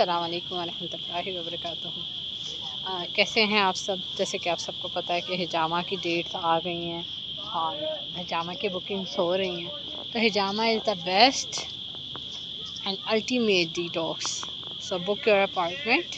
असलकम वरह वरक कैसे हैं आप सब? जैसे कि आप सबको पता है कि हिजामा की डेट्स आ गई हैं और हिजामा की बुकिंग्स हो रही हैं। तो हिजामा is the best and ultimate detox so book your apartment